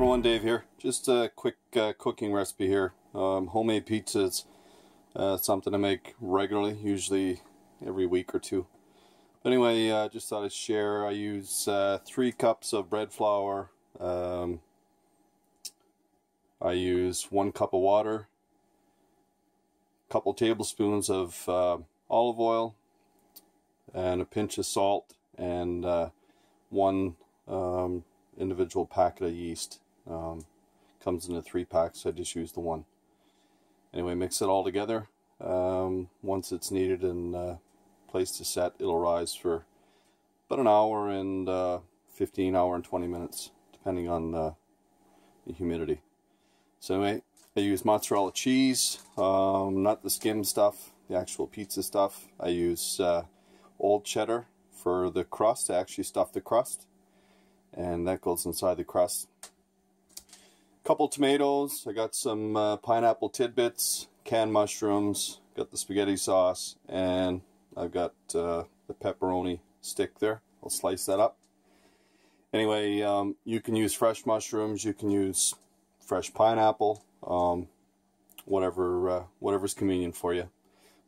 everyone, Dave here. Just a quick uh, cooking recipe here. Um, homemade pizzas, uh, something I make regularly, usually every week or two. But anyway, uh, just thought I'd share. I use uh, three cups of bread flour. Um, I use one cup of water, a couple tablespoons of uh, olive oil, and a pinch of salt, and uh, one um, individual packet of yeast. Um, comes in a three pack, so I just use the one. Anyway, mix it all together. Um, once it's kneaded and uh, placed to set, it'll rise for about an hour and uh, 15 hour and 20 minutes, depending on uh, the humidity. So anyway, I use mozzarella cheese, um, not the skim stuff, the actual pizza stuff. I use uh, old cheddar for the crust. I actually stuff the crust and that goes inside the crust. Couple tomatoes, I got some uh, pineapple tidbits, canned mushrooms, got the spaghetti sauce, and I've got uh, the pepperoni stick there. I'll slice that up. Anyway, um, you can use fresh mushrooms, you can use fresh pineapple, um, whatever uh, whatever's convenient for you.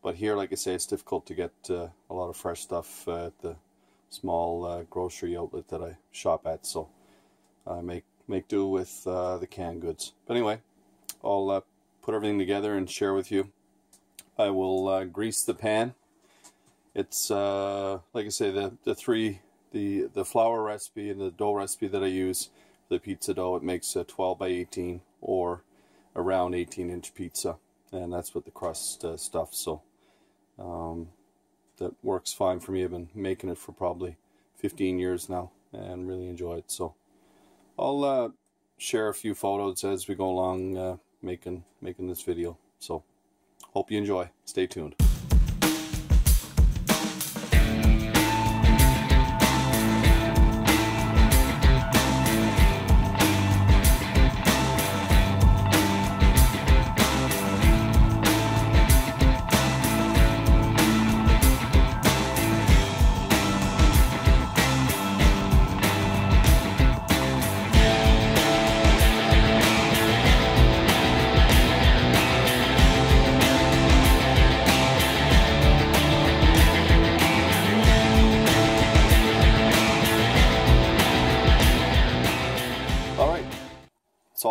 But here, like I say, it's difficult to get uh, a lot of fresh stuff uh, at the small uh, grocery outlet that I shop at. So I make make do with uh, the canned goods. But anyway, I'll uh, put everything together and share with you. I will uh, grease the pan. It's uh, like I say the the three the the flour recipe and the dough recipe that I use for the pizza dough. It makes a 12 by 18 or around 18 inch pizza, and that's what the crust uh, stuff. So. Um, that works fine for me. I've been making it for probably 15 years now and really enjoy it. So I'll uh, share a few photos as we go along uh, making making this video. So hope you enjoy. Stay tuned.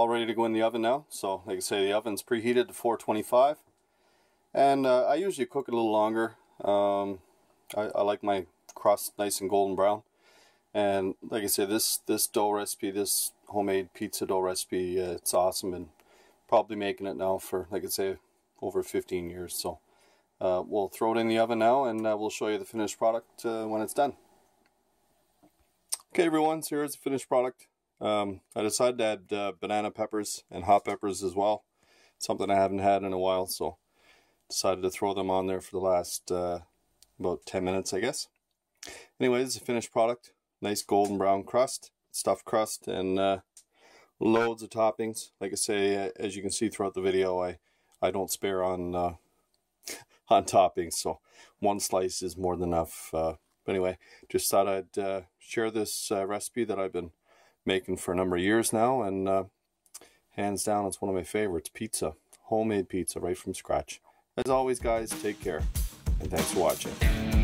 All ready to go in the oven now. So like I say, the oven's preheated to 425. And uh, I usually cook it a little longer. Um, I, I, like my crust nice and golden brown. And like I say, this, this dough recipe, this homemade pizza dough recipe, uh, it's awesome. And probably making it now for, like I say, over 15 years. So uh, we'll throw it in the oven now and uh, we'll show you the finished product uh, when it's done. Okay everyone, so here's the finished product. Um, I decided to add uh, banana peppers and hot peppers as well. Something I haven't had in a while, so decided to throw them on there for the last uh, about 10 minutes, I guess. Anyway, this is a finished product. Nice golden brown crust, stuffed crust, and uh, loads of toppings. Like I say, uh, as you can see throughout the video, I, I don't spare on uh, on toppings, so one slice is more than enough. Uh, but anyway, just thought I'd share this recipe that I've been making for a number of years now, and uh, hands down, it's one of my favorites. Pizza, homemade pizza right from scratch. As always, guys, take care, and thanks for watching.